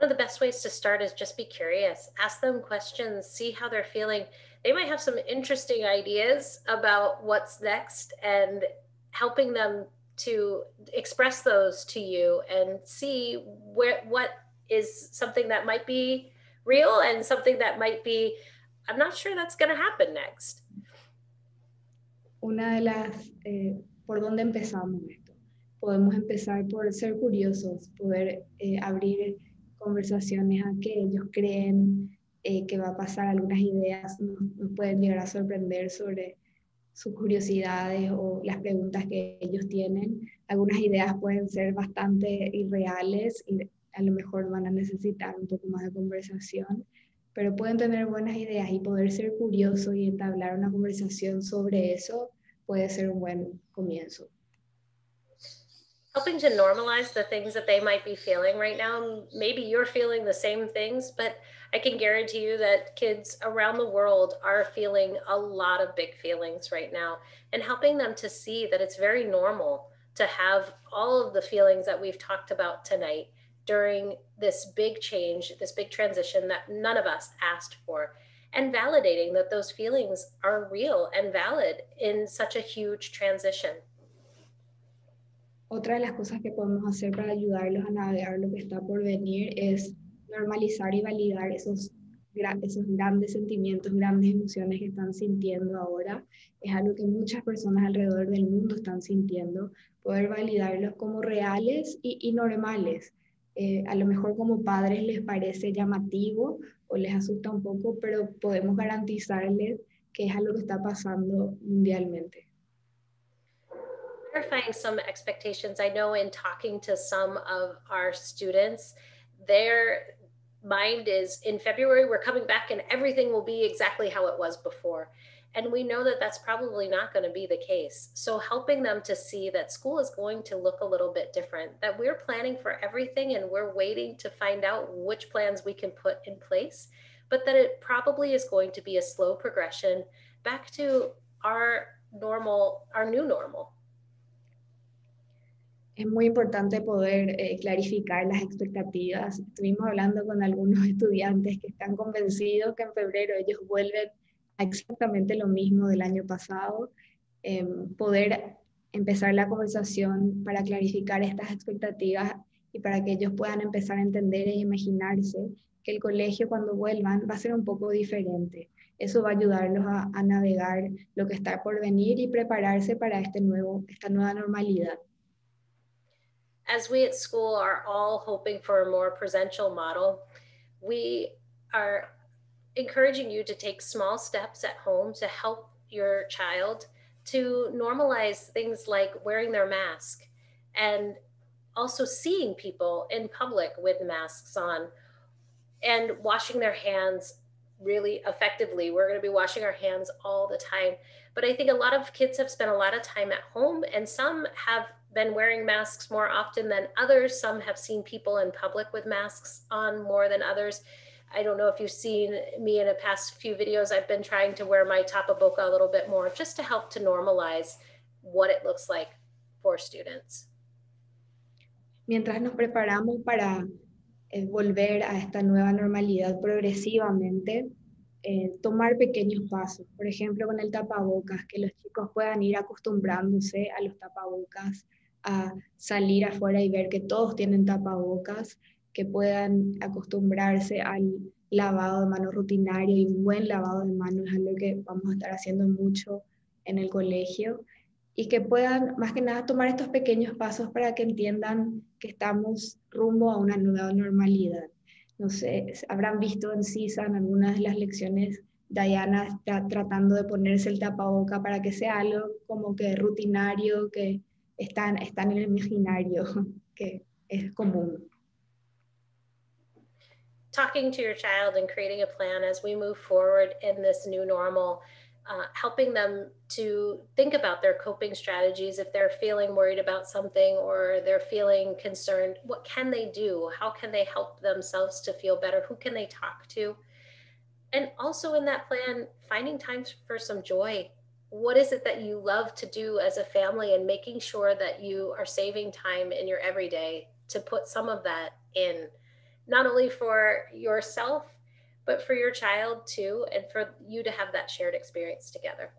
One of the best ways to start is just be curious. Ask them questions, see how they're feeling. They might have some interesting ideas about what's next and helping them to express those to you and see where what is something that might be real and something that might be, I'm not sure that's going to happen next. Una de las, eh, ¿por dónde empezamos esto? Podemos empezar por ser curiosos, poder eh, abrir conversaciones a que ellos creen eh, que va a pasar, algunas ideas nos, nos, pueden llegar a sorprender sobre sus curiosidades o las preguntas que ellos tienen. Algunas ideas pueden ser bastante irreales y a lo mejor van a necesitar un poco más de conversación, pero pueden tener buenas ideas y poder ser curioso y entablar una conversación sobre eso puede ser un buen comienzo. Helping to normalize the things that they might be feeling right now. Maybe you're feeling the same things, but I can guarantee you that kids around the world are feeling a lot of big feelings right now and helping them to see that it's very normal to have all of the feelings that we've talked about tonight during this big change, this big transition that none of us asked for, and validating that those feelings are real and valid in such a huge transition. Otra de las cosas que podemos hacer para ayudarlos a navegar lo que está por venir es normalizar y validar esos, esos grandes sentimientos, grandes emociones que están sintiendo ahora. Es algo que muchas personas alrededor del mundo están sintiendo. Poder validarlos como reales y, y normales. Eh, a lo mejor como padres les parece llamativo o les asusta un poco, pero podemos garantizarles que es algo que está pasando mundialmente. Clarifying some expectations. I know in talking to some of our students, their mind is in February, we're coming back and everything will be exactly how it was before. And we know that that's probably not going to be the case. So, helping them to see that school is going to look a little bit different, that we're planning for everything and we're waiting to find out which plans we can put in place, but that it probably is going to be a slow progression back to our normal, our new normal. es muy importante poder eh, clarificar las expectativas. Estuvimos hablando con algunos estudiantes que están convencidos que en febrero ellos vuelven exactamente lo mismo del año pasado. Eh, poder empezar la conversación para clarificar estas expectativas y para que ellos puedan empezar a entender e imaginarse que el colegio cuando vuelvan va a ser un poco diferente. Eso va a ayudarlos a, a navegar lo que está por venir y prepararse para este nuevo, esta nueva normalidad. as we at school are all hoping for a more presential model, we are encouraging you to take small steps at home to help your child to normalize things like wearing their mask and also seeing people in public with masks on and washing their hands really effectively. We're going to be washing our hands all the time. But I think a lot of kids have spent a lot of time at home and some have been wearing masks more often than others. Some have seen people in public with masks on more than others. I don't know if you've seen me in the past few videos. I've been trying to wear my tapaboca a little bit more just to help to normalize what it looks like for students. Mientras nos preparamos para eh, volver a esta nueva normalidad progresivamente, eh, tomar pequeños pasos. Por ejemplo, con el tapabocas, que los chicos puedan ir acostumbrándose a los tapabocas, a salir afuera y ver que todos tienen tapabocas, que puedan acostumbrarse al lavado de manos rutinario y un buen lavado de manos, es algo que vamos a estar haciendo mucho en el colegio, y que puedan más que nada tomar estos pequeños pasos para que entiendan que estamos rumbo a una nueva normalidad. No sé, habrán visto en CISA en algunas de las lecciones, Diana está tratando de ponerse el tapaboca para que sea algo como que rutinario, que están, están en el imaginario, que es común. Talking to your child and creating a plan as we move forward in this new normal, uh, helping them to think about their coping strategies if they're feeling worried about something or they're feeling concerned. What can they do? How can they help themselves to feel better? Who can they talk to? And also in that plan, finding times for some joy what is it that you love to do as a family and making sure that you are saving time in your everyday to put some of that in not only for yourself but for your child too and for you to have that shared experience together.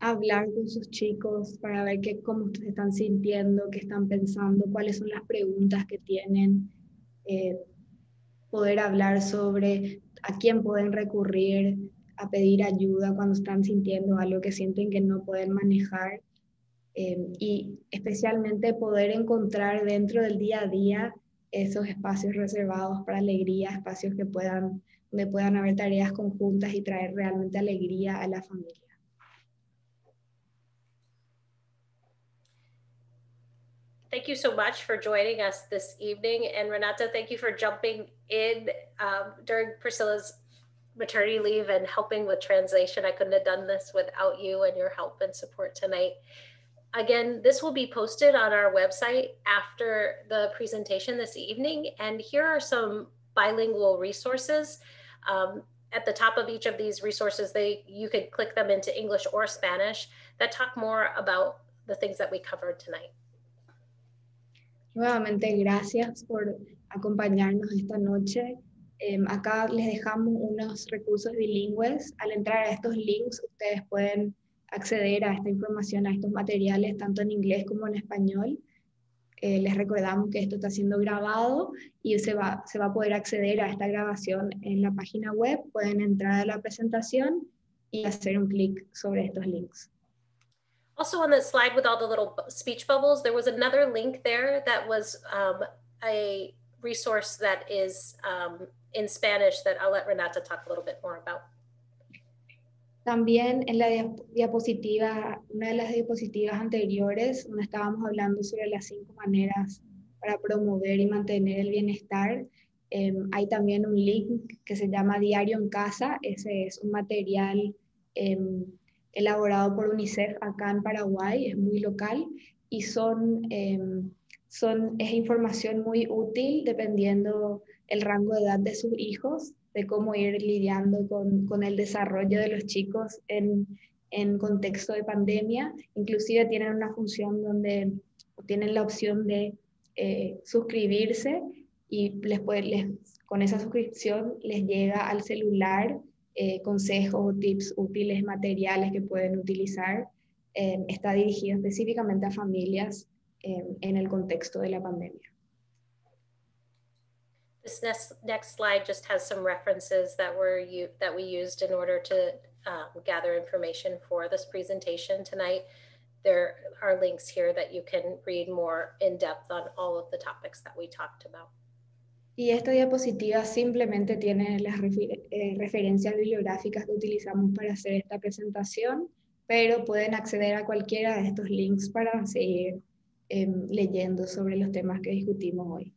Hablar con sus chicos para ver qué, cómo están sintiendo, qué están pensando, cuáles son las preguntas que tienen, eh, poder hablar sobre a quién pueden recurrir, a pedir ayuda cuando están sintiendo algo que sienten que no pueden manejar eh, y especialmente poder encontrar dentro del día a día esos espacios reservados para alegría, espacios que puedan, donde puedan haber tareas conjuntas y traer realmente alegría a la familia. Thank you so much for joining us this evening. And Renata, thank you for jumping in um, during Priscilla's maternity leave and helping with translation. I couldn't have done this without you and your help and support tonight. Again, this will be posted on our website after the presentation this evening. And here are some bilingual resources. Um, at the top of each of these resources, they you could click them into English or Spanish that talk more about the things that we covered tonight. Nuevamente, gracias por acompañarnos esta noche. Eh, acá les dejamos unos recursos bilingües. Al entrar a estos links, ustedes pueden acceder a esta información, a estos materiales, tanto en inglés como en español. Eh, les recordamos que esto está siendo grabado y se va, se va a poder acceder a esta grabación en la página web. Pueden entrar a la presentación y hacer un clic sobre estos links. Also on the slide with all the little speech bubbles, there was another link there that was um, a resource that is um, in Spanish that I'll let Renata talk a little bit more about. También en la diapositiva, una de las diapositivas anteriores, donde estábamos hablando sobre las cinco maneras para promover y mantener el bienestar, eh, hay también un link que se llama Diario en Casa. Ese es un material eh, elaborado por UNICEF acá en Paraguay, es muy local y eh, son, es información muy útil dependiendo el rango de edad de sus hijos de cómo ir lidiando con, con el desarrollo de los chicos en, en, contexto de pandemia. Inclusive tienen una función donde tienen la opción de eh, suscribirse y les puede, les, con esa suscripción les llega al celular eh, consejos tips útiles, materiales que pueden utilizar. Eh, está dirigido específicamente a familias en el contexto de la pandemia. This next, next slide just has some references that were you that we used in order to um, gather information for this presentation tonight. There are links here that you can read more in depth on all of the topics that we talked about. Y esta diapositiva simplemente tiene las refer eh, referencias bibliográficas que utilizamos para hacer esta presentación, pero pueden acceder a cualquiera de estos links para seguir eh, leyendo sobre los temas que discutimos hoy.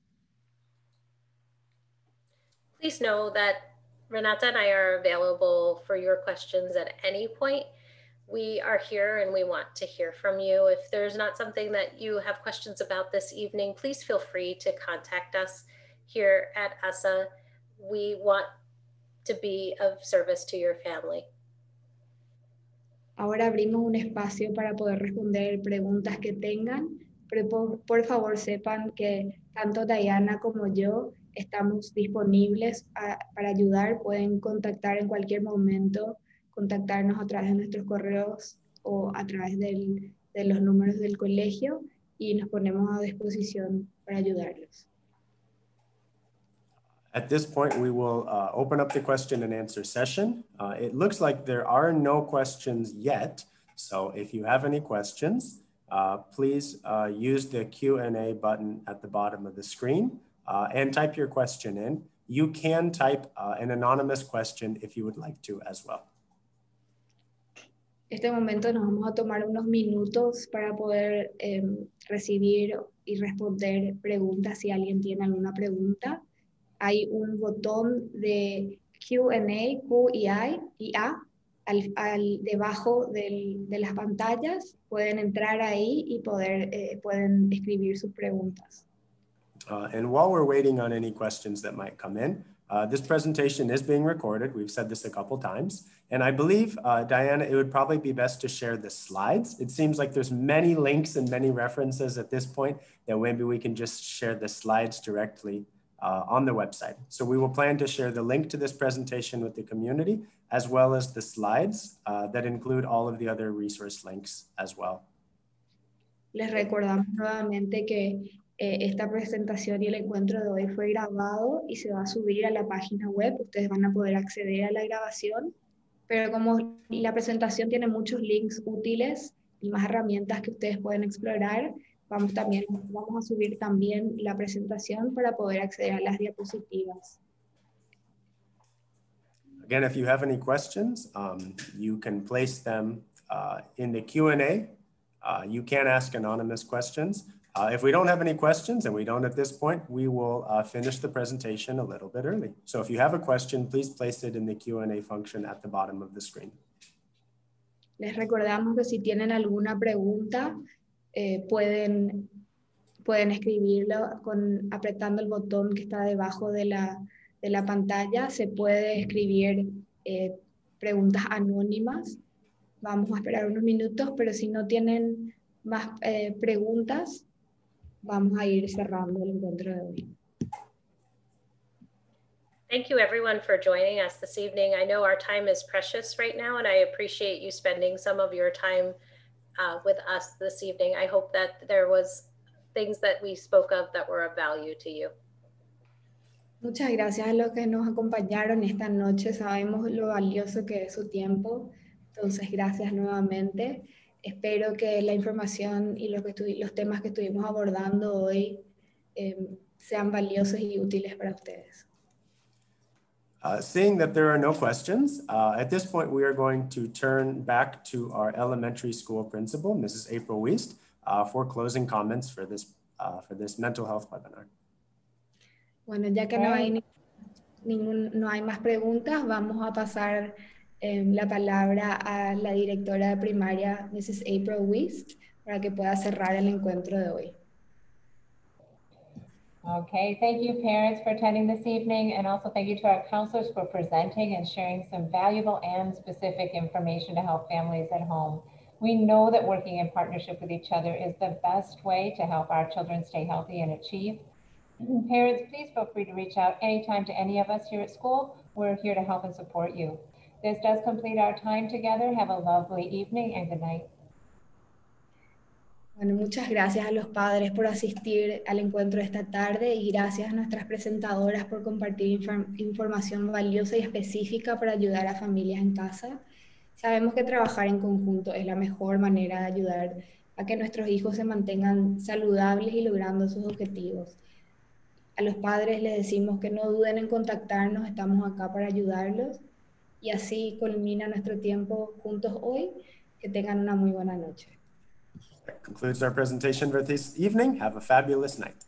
Please know that Renata and I are available for your questions at any point. We are here and we want to hear from you. If there's not something that you have questions about this evening, please feel free to contact us here at ASA. We want to be of service to your family. Ahora abrimos un espacio para poder responder preguntas que tengan, pero por, por favor sepan que tanto Diana como yo estamos disponibles a, para ayudar. Pueden contactar en cualquier momento, contactarnos a través de nuestros correos o a través del, de los números del colegio y nos ponemos a disposición para ayudarlos. At this point, we will uh, open up the question and answer session. Uh, it looks like there are no questions yet. So if you have any questions, uh, please uh, use the Q&A button at the bottom of the screen uh, and type your question in. You can type uh, an anonymous question if you would like to as well. Este momento nos vamos a tomar unos minutos para poder eh, recibir y responder preguntas si alguien tiene alguna pregunta. hay un botón de Q&A, Q y, y A, al, al debajo del, de las pantallas. Pueden entrar ahí y poder, eh, pueden escribir sus preguntas. Uh, and while we're waiting on any questions that might come in, uh, this presentation is being recorded. We've said this a couple times. And I believe, uh, Diana, it would probably be best to share the slides. It seems like there's many links and many references at this point that maybe we can just share the slides directly uh, on the website. So we will plan to share the link to this presentation with the community, as well as the slides uh, that include all of the other resource links as well. Les recordamos nuevamente que eh, esta presentación y el encuentro de hoy fue grabado y se va a subir a la página web. Ustedes van a poder acceder a la grabación, pero como la presentación tiene muchos links útiles y más herramientas que ustedes pueden explorar, Vamos, también, vamos a subir también la presentación para poder acceder a las diapositivas. Again, if you have any questions, um, you can place them uh, in the Q&A. Uh, you can ask anonymous questions. Uh, if we don't have any questions, and we don't at this point, we will uh, finish the presentation a little bit early. So if you have a question, please place it in the Q&A function at the bottom of the screen. Les recordamos que si tienen alguna pregunta, eh, pueden, pueden escribirlo con, apretando el botón que está debajo de la, de la pantalla. Se puede escribir eh, preguntas anónimas. Vamos a esperar unos minutos, pero si no tienen más eh, preguntas, vamos a ir cerrando el encuentro de hoy. Thank you everyone for joining us this evening. I know our time is precious right now and I appreciate you spending some of your time uh, with us this evening. I hope that there was things that we spoke of that were of value to you. Muchas gracias a los que nos acompañaron esta noche. Sabemos lo valioso que es su tiempo. Entonces, gracias nuevamente. Espero que la información y lo que los temas que estuvimos abordando hoy eh, sean valiosos y útiles para ustedes. Uh, seeing that there are no questions, uh, at this point, we are going to turn back to our elementary school principal, Mrs. April Wiest, uh, for closing comments for this, uh, for this mental health webinar. Bueno, ya que no hay, ningún, no hay más preguntas, vamos a pasar eh, la palabra a la directora de primaria, Mrs. April Wiest, para que pueda cerrar el encuentro de hoy. Okay, thank you parents for attending this evening and also thank you to our counselors for presenting and sharing some valuable and specific information to help families at home. We know that working in partnership with each other is the best way to help our children stay healthy and achieve. Parents, please feel free to reach out anytime to any of us here at school. We're here to help and support you. This does complete our time together. Have a lovely evening and good night. Bueno, muchas gracias a los padres por asistir al encuentro de esta tarde y gracias a nuestras presentadoras por compartir información valiosa y específica para ayudar a familias en casa. Sabemos que trabajar en conjunto es la mejor manera de ayudar a que nuestros hijos se mantengan saludables y logrando sus objetivos. A los padres les decimos que no duden en contactarnos, estamos acá para ayudarlos y así culmina nuestro tiempo juntos hoy. Que tengan una muy buena noche. That concludes our presentation for this evening. Have a fabulous night.